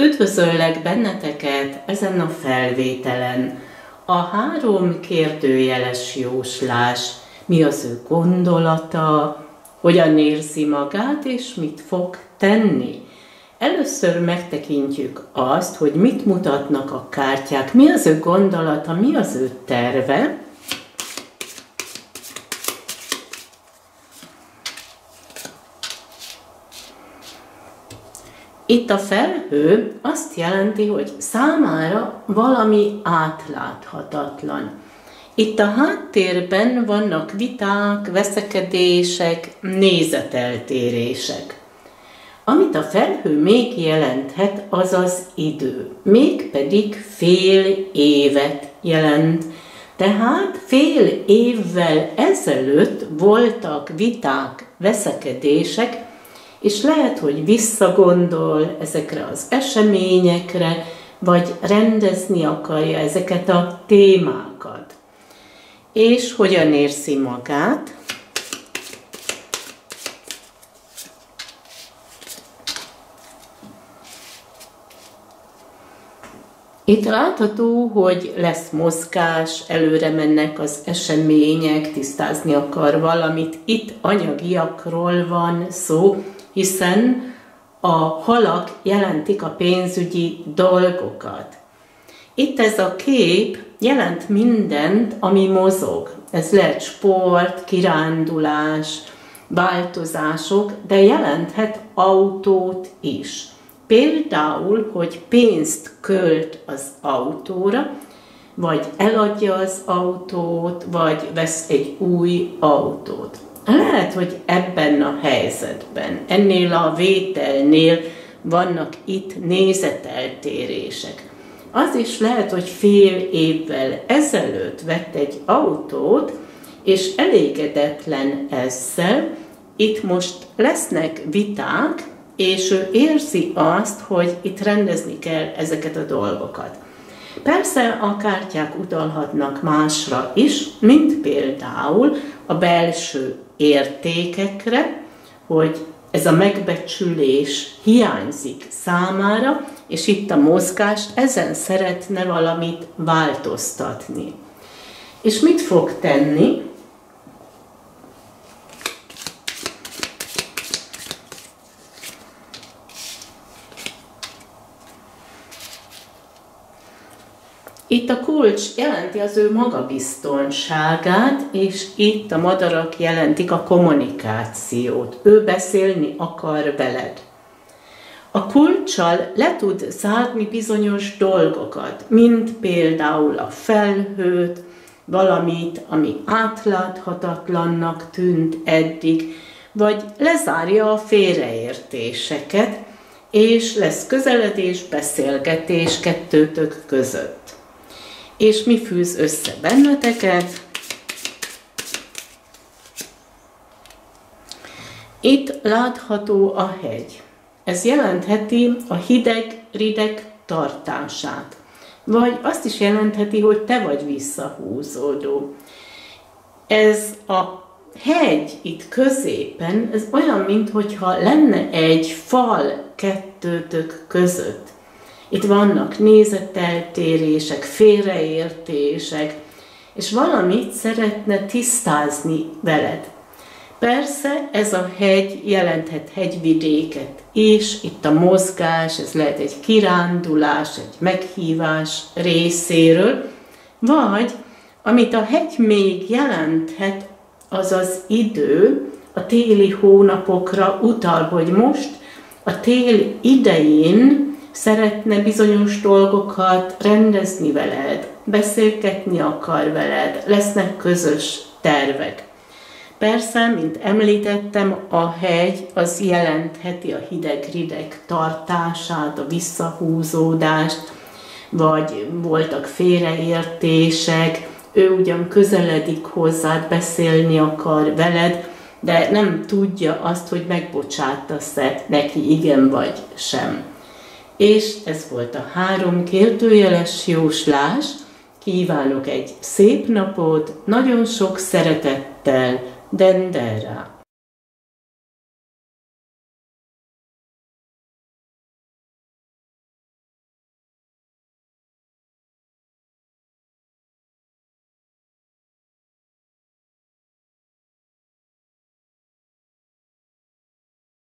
Üdvözöllek benneteket ezen a felvételen. A három kérdőjeles jóslás, mi az ő gondolata, hogyan érzi magát és mit fog tenni. Először megtekintjük azt, hogy mit mutatnak a kártyák, mi az ő gondolata, mi az ő terve, Itt a felhő azt jelenti, hogy számára valami átláthatatlan. Itt a háttérben vannak viták, veszekedések, nézeteltérések. Amit a felhő még jelenthet, az az idő, mégpedig fél évet jelent. Tehát fél évvel ezelőtt voltak viták, veszekedések, és lehet, hogy visszagondol ezekre az eseményekre, vagy rendezni akarja ezeket a témákat. És hogyan érzi magát? Itt látható, hogy lesz mozgás, előre mennek az események, tisztázni akar valamit. Itt anyagiakról van szó, hiszen a halak jelentik a pénzügyi dolgokat. Itt ez a kép jelent mindent, ami mozog. Ez lehet sport, kirándulás, változások, de jelenthet autót is. Például, hogy pénzt költ az autóra, vagy eladja az autót, vagy vesz egy új autót. Lehet, hogy ebben a helyzetben, ennél a vételnél vannak itt nézeteltérések. Az is lehet, hogy fél évvel ezelőtt vett egy autót, és elégedetlen ezzel, itt most lesznek viták, és ő érzi azt, hogy itt rendezni kell ezeket a dolgokat. Persze a kártyák utalhatnak másra is, mint például a belső értékekre, hogy ez a megbecsülés hiányzik számára, és itt a mozgást ezen szeretne valamit változtatni. És mit fog tenni? Itt a kulcs jelenti az ő magabiztonságát, és itt a madarak jelentik a kommunikációt. Ő beszélni akar veled. A kulcsal le tud zárni bizonyos dolgokat, mint például a felhőt, valamit, ami átláthatatlannak tűnt eddig, vagy lezárja a félreértéseket, és lesz közeledés, beszélgetés kettőtök között. És mi fűz össze benneteket? Itt látható a hegy. Ez jelentheti a hideg-rideg tartását. Vagy azt is jelentheti, hogy te vagy visszahúzódó. Ez a hegy itt középen, ez olyan, mintha lenne egy fal kettőtök között. Itt vannak nézeteltérések, félreértések, és valamit szeretne tisztázni veled. Persze ez a hegy jelenthet hegyvidéket és itt a mozgás, ez lehet egy kirándulás, egy meghívás részéről, vagy amit a hegy még jelenthet, az az idő, a téli hónapokra utal, hogy most a tél idején szeretne bizonyos dolgokat rendezni veled, beszélgetni akar veled, lesznek közös tervek. Persze, mint említettem, a hegy az jelentheti a hideg-rideg tartását, a visszahúzódást, vagy voltak félreértések, ő ugyan közeledik hozzád, beszélni akar veled, de nem tudja azt, hogy megbocsátasz-e neki igen vagy sem. És ez volt a három kérdőjeles jóslás. Kívánok egy szép napot, nagyon sok szeretettel, Dendera.